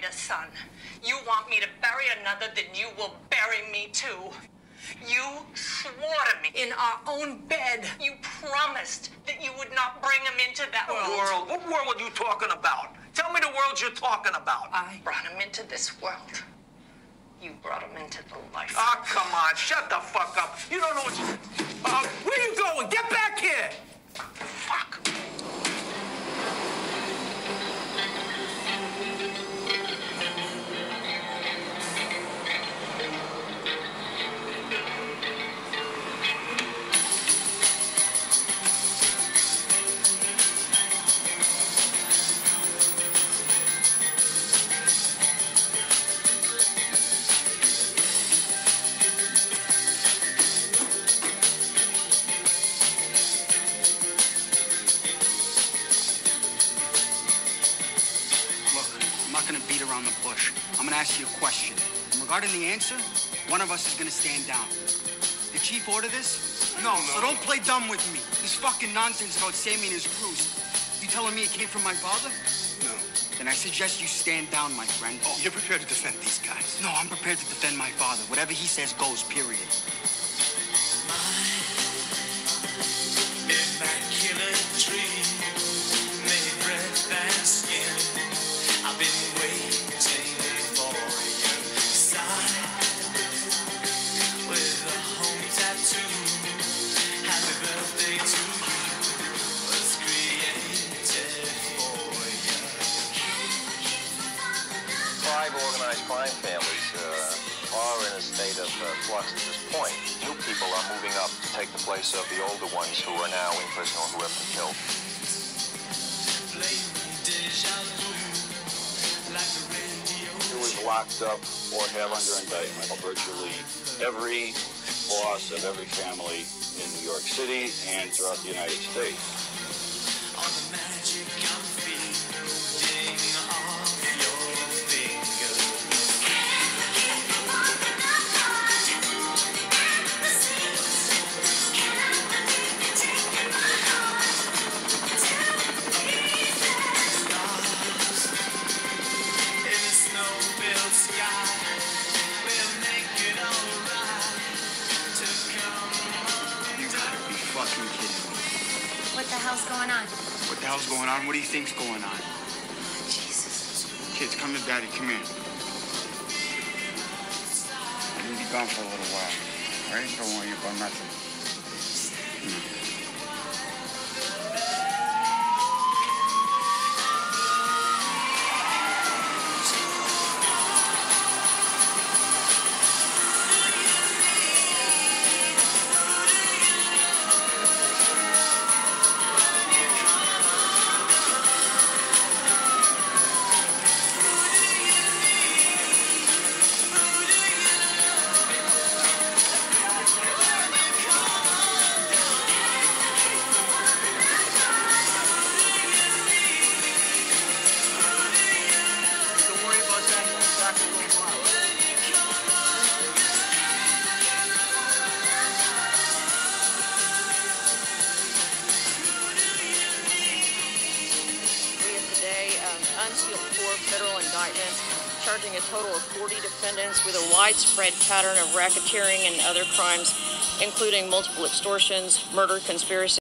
a son. You want me to bury another, then you will bury me too. You swore to me in our own bed. You promised that you would not bring him into that world. World? What world are you talking about? Tell me the world you're talking about. I brought him into this world. You brought him into the life. Oh, come on. Shut the fuck up. You don't know what you... I'm not gonna beat around the bush. I'm gonna ask you a question. And regarding the answer, one of us is gonna stand down. The chief order this? No, so don't play dumb with me. This fucking nonsense about Sammy and his crews. You telling me it came from my father? No. Then I suggest you stand down, my friend. Oh, you're prepared to defend these guys. No, I'm prepared to defend my father. Whatever he says goes, period. Uh, flux at this point. New people are moving up to take the place of the older ones who are now in prison or who have been killed. Who is locked up or have under indictment. Virtually every boss of every family in New York City and throughout the United States. Going on? What the hell's going on? What do you think's going on? Jesus. Kids, come to daddy. Come here. I'm gonna be gone for a little while. All right? Don't worry about nothing. Don't four federal indictments charging a total of 40 defendants with a widespread pattern of racketeering and other crimes, including multiple extortions, murder, conspiracy.